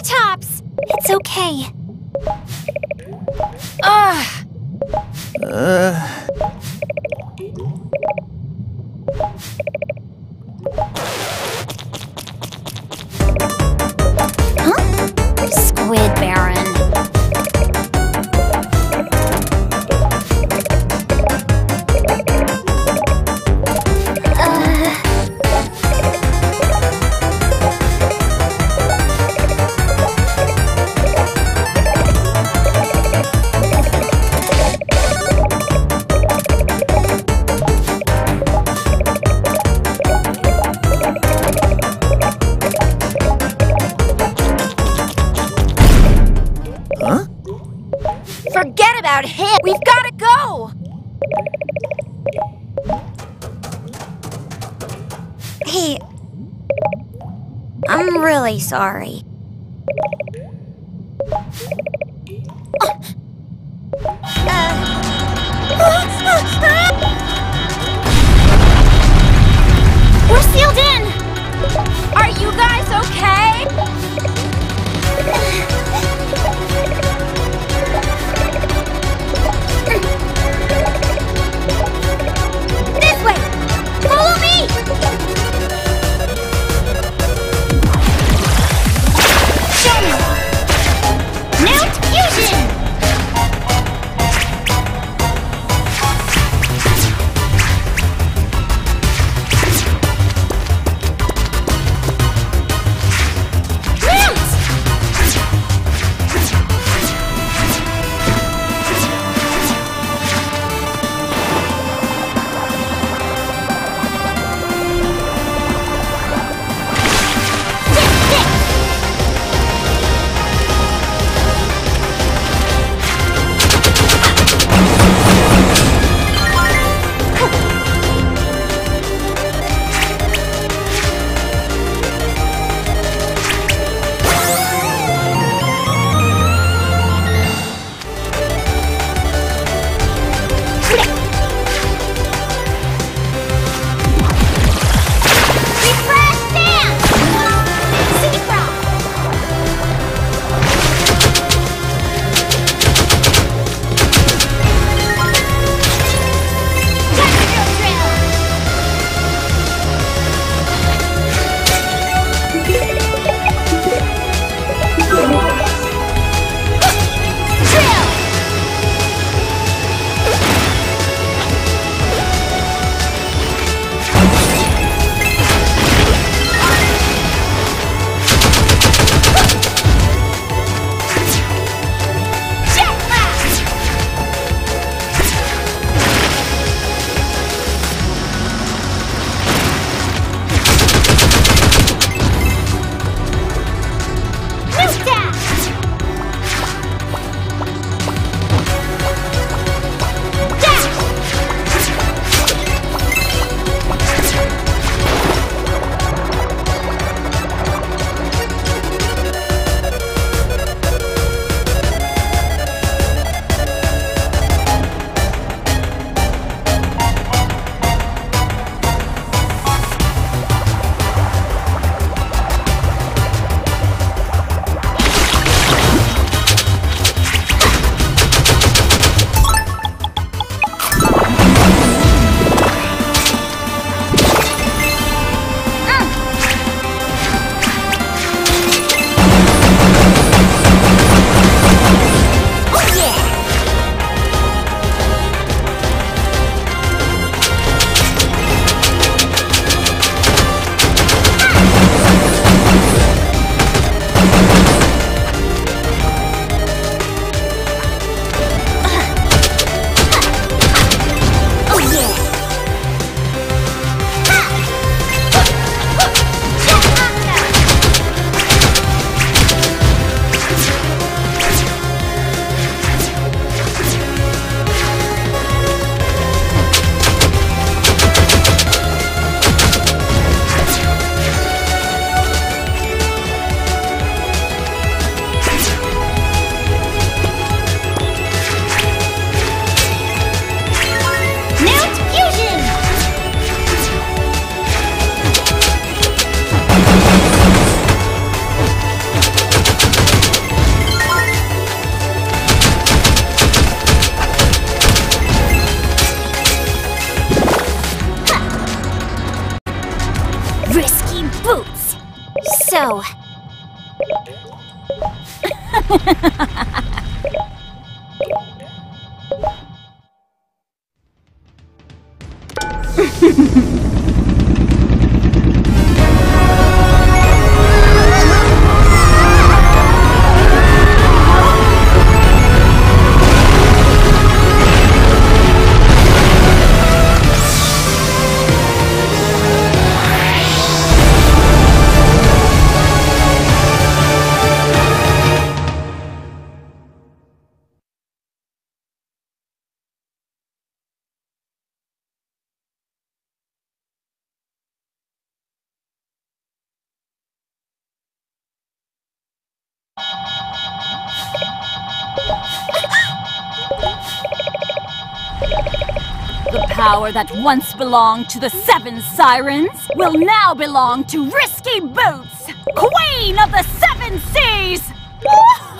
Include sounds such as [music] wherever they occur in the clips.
Rottytops! It's okay. Ugh. Uh, sorry. That once belonged to the Seven Sirens will now belong to Risky Boots, Queen of the Seven Seas! [laughs]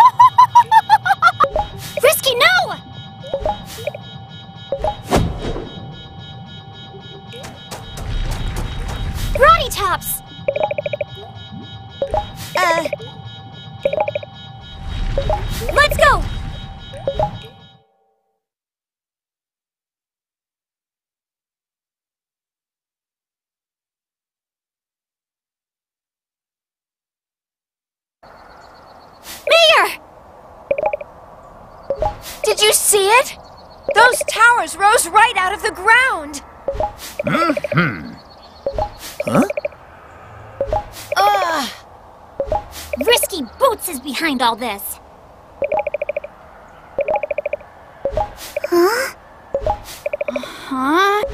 Those towers rose right out of the ground. Hmm. Huh? Ugh! Risky Boots is behind all this. Huh? Huh?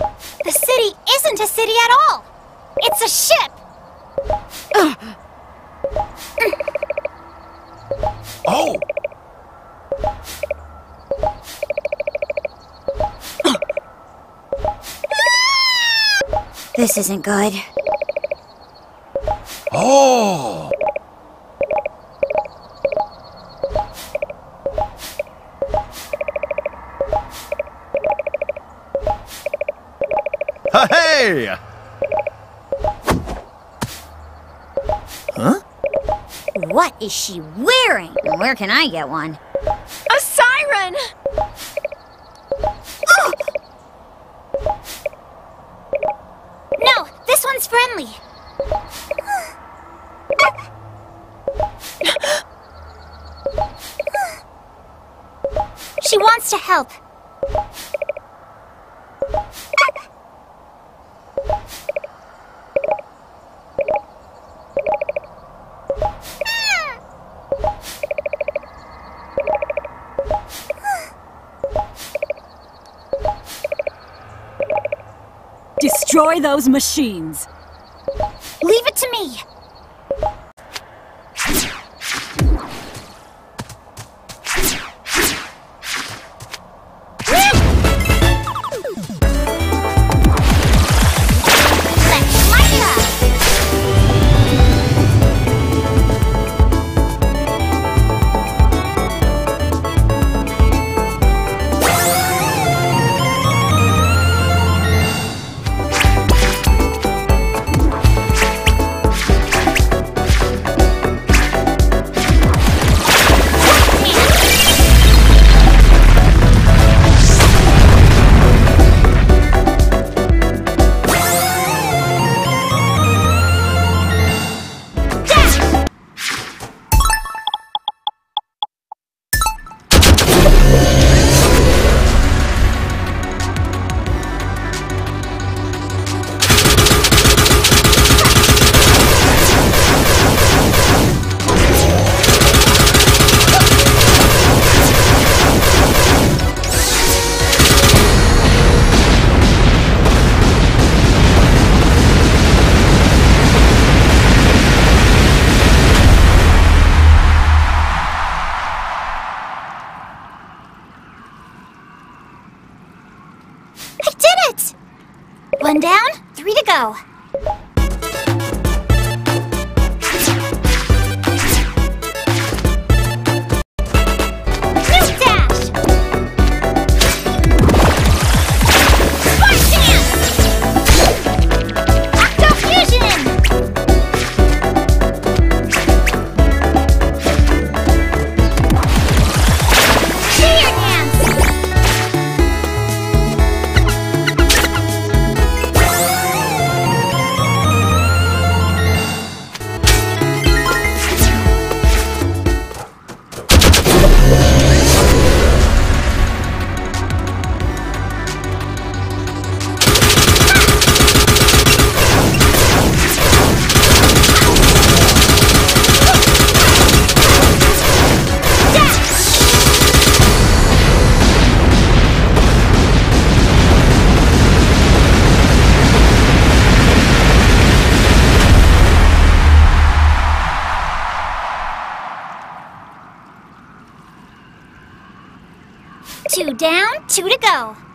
The city isn't a city at all. It's a ship. Oh! This isn't good. Oh! Uh, hey! Huh? What is she wearing? Where can I get one? A siren! One's friendly. She wants to help. Destroy those machines! Leave it to me. One down, three to go. Two to go.